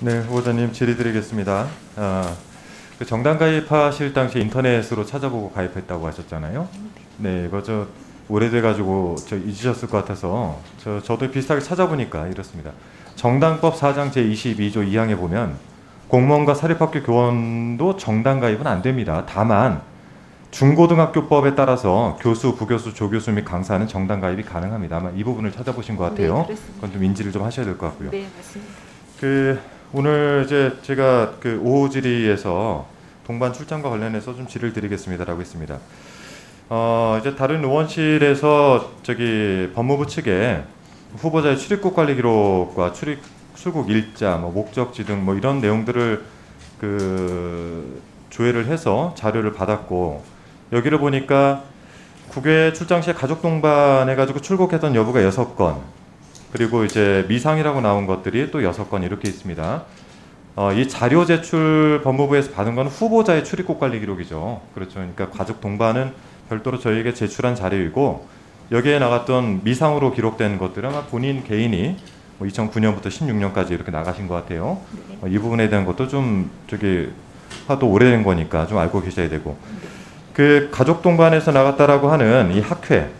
네, 후보자님 질의드리겠습니다. 아, 그 정당 가입하실 당시 인터넷으로 찾아보고 가입했다고 하셨잖아요. 네, 이거 저 오래돼가지고 저 잊으셨을 것 같아서 저 저도 비슷하게 찾아보니까 이렇습니다. 정당법 4장 제 22조 2항에 보면 공무원과 사립학교 교원도 정당 가입은 안 됩니다. 다만 중고등학교법에 따라서 교수, 부교수, 조교수 및 강사는 정당 가입이 가능합니다. 아마 이 부분을 찾아보신 것 같아요. 네. 그건 좀 인지를 좀 하셔야 될 것 같고요. 네, 맞습니다. 그 오늘 이제 제가 그 오후 질의에서 동반 출장과 관련해서 좀 질의를 드리겠습니다라고 했습니다. 어 이제 다른 의원실에서 저기 법무부 측에 후보자의 출입국 관리 기록과 출입 출국 일자, 뭐 목적지 등 뭐 이런 내용들을 그 조회를 해서 자료를 받았고 여기를 보니까 국외 출장 시에 가족 동반해 가지고 출국했던 여부가 여섯 건 그리고 이제 미상이라고 나온 것들이 또 여섯 건 이렇게 있습니다. 어, 이 자료 제출 법무부에서 받은 건 후보자의 출입국 관리 기록이죠. 그렇죠. 그러니까 가족 동반은 별도로 저희에게 제출한 자료이고 여기에 나갔던 미상으로 기록된 것들은 아마 본인 개인이 뭐 2009년부터 16년까지 이렇게 나가신 것 같아요. 네. 어, 이 부분에 대한 것도 좀 저기 하도 오래된 거니까 좀 알고 계셔야 되고 그 가족 동반에서 나갔다라고 하는 이 학회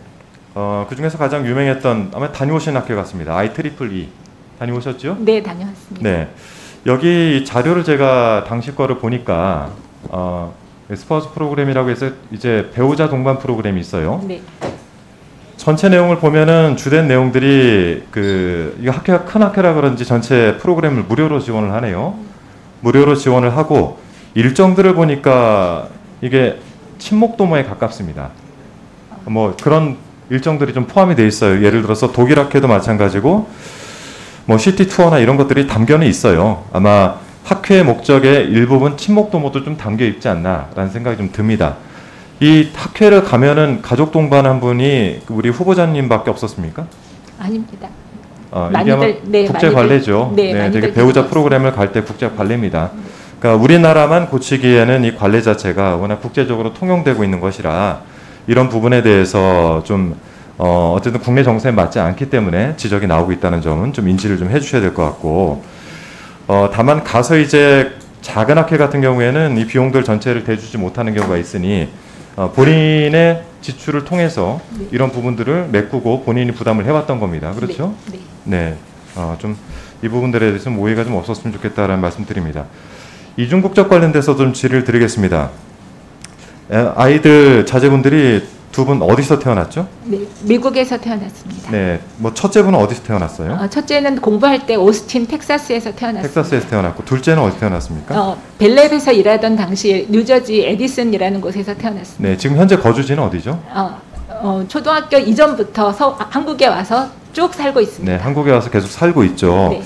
어, 그 중에서 가장 유명했던 아마 다녀오신 학회 같습니다. I triple E 다녀오셨죠? 네, 다녀왔습니다. 네. 여기 이 자료를 제가 당시 거를 보니까 어, 스포츠 프로그램이라고 해서 이제 배우자 동반 프로그램이 있어요. 네, 전체 내용을 보면은 주된 내용들이 그 이거 학회가 큰 학회라 그런지 전체 프로그램을 무료로 지원을 하네요. 무료로 지원을 하고 일정들을 보니까 이게 친목 도모에 가깝습니다. 뭐 그런 일정들이 좀 포함이 돼 있어요. 예를 들어서 독일 학회도 마찬가지고 뭐 시티 투어나 이런 것들이 담겨는 있어요. 아마 학회의 목적의 일부분 친목 도모도 좀 담겨 있지 않나라는 생각이 좀 듭니다. 이 학회를 가면은 가족 동반 한 분이 우리 후보자님밖에 없었습니까? 아닙니다. 어, 이게 아마 네, 국제 많이들, 관례죠. 네, 네, 되게 배우자 들어봤습니다. 프로그램을 갈 때 국제 관례입니다. 그러니까 우리나라만 고치기에는 이 관례 자체가 워낙 국제적으로 통용되고 있는 것이라 이런 부분에 대해서 좀 어, 어쨌든 국내 정세에 맞지 않기 때문에 지적이 나오고 있다는 점은 좀 인지를 좀 해주셔야 될 것 같고 어, 다만 가서 이제 작은 학회 같은 경우에는 이 비용들 전체를 대주지 못하는 경우가 있으니 어, 본인의 지출을 통해서 네. 이런 부분들을 메꾸고 본인이 부담을 해왔던 겁니다. 그렇죠? 네, 네. 네, 어, 좀 이 부분들에 대해서 좀 오해가 좀 없었으면 좋겠다라는 말씀드립니다. 이중국적 관련돼서 좀 질의를 드리겠습니다. 에, 아이들 자제분들이 두 분 어디서 태어났죠? 네, 미국에서 태어났습니다. 네, 뭐 첫째분은 어디서 태어났어요? 어, 첫째는 공부할 때 오스틴 텍사스에서 태어났습니다. 텍사스에서 태어났고 둘째는 어디 태어났습니까? 어, 벨랩에서 일하던 당시에 뉴저지 에디슨이라는 곳에서 태어났습니다. 네, 지금 현재 거주지는 어디죠? 어, 어, 초등학교 이전부터 서, 아, 한국에 와서 쭉 살고 있습니다. 네, 한국에 와서 계속 살고 있죠. 네.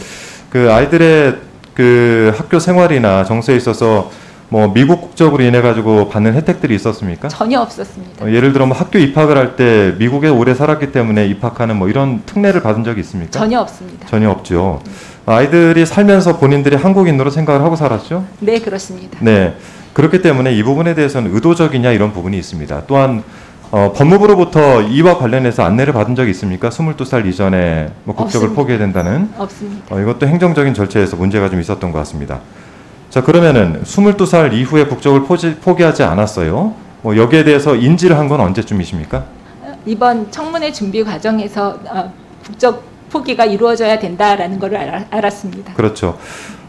그 아이들의 그 학교 생활이나 정세에 있어서 뭐 미국 국적으로 인해 가지고 받는 혜택들이 있었습니까? 전혀 없었습니다. 어, 예를 들어 뭐 학교 입학을 할 때 미국에 오래 살았기 때문에 입학하는 뭐 이런 특례를 받은 적이 있습니까? 전혀 없습니다. 전혀 없죠. 아이들이 살면서 본인들이 한국인으로 생각을 하고 살았죠. 네, 그렇습니다. 네. 그렇기 때문에 이 부분에 대해서는 의도적이냐 이런 부분이 있습니다. 또한 어, 법무부로부터 이와 관련해서 안내를 받은 적이 있습니까? 22살 이전에 뭐 국적을 없습니다. 포기해야 된다는 없습니다. 어, 이것도 행정적인 절차에서 문제가 좀 있었던 것 같습니다. 자 그러면은 22살 이후에 국적을 포지, 포기하지 않았어요. 뭐 여기에 대해서 인지를 한 건 언제쯤이십니까? 어, 이번 청문회 준비 과정에서 어, 국적 포기가 이루어져야 된다라는 것을 알, 알았습니다. 그렇죠.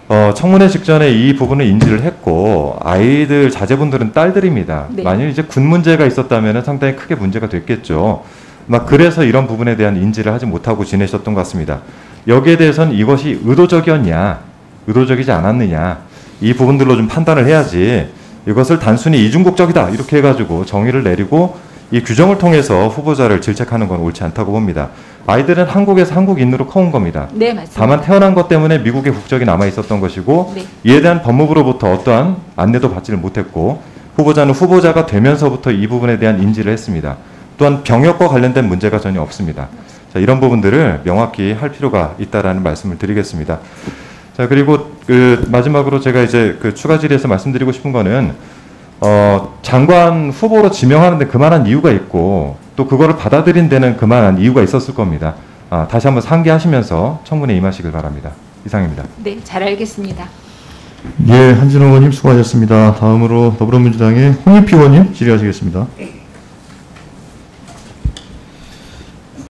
어, 청문회 직전에 이 부분을 인지를 했고 아이들 자제분들은 딸들입니다. 네. 만일 이제 군 문제가 있었다면 상당히 크게 문제가 됐겠죠. 막 그래서 이런 부분에 대한 인지를 하지 못하고 지내셨던 것 같습니다. 여기에 대해서는 이것이 의도적이었냐, 의도적이지 않았느냐 이 부분들로 좀 판단을 해야지 이것을 단순히 이중국적이다 이렇게 해가지고 정의를 내리고 이 규정을 통해서 후보자를 질책하는 건 옳지 않다고 봅니다. 아이들은 한국에서 한국인으로 커온 겁니다. 네, 맞습니다. 다만 태어난 것 때문에 미국의 국적이 남아 있었던 것이고 네. 이에 대한 법무부로부터 어떠한 안내도 받지를 못했고 후보자는 후보자가 되면서부터 이 부분에 대한 인지를 했습니다. 또한 병역과 관련된 문제가 전혀 없습니다. 자, 이런 부분들을 명확히 할 필요가 있다라는 말씀을 드리겠습니다. 자 그리고 그 마지막으로 제가 이제 그 추가 질의에서 말씀드리고 싶은 거는 어, 장관 후보로 지명하는데 그만한 이유가 있고 또 그거를 받아들인 데는 그만한 이유가 있었을 겁니다. 아, 다시 한번 상기하시면서 청문회 임하시길 바랍니다. 이상입니다. 네, 잘 알겠습니다. 예, 한진호 의원님 수고하셨습니다. 다음으로 더불어민주당의 홍익표 의원님 질의하시겠습니다.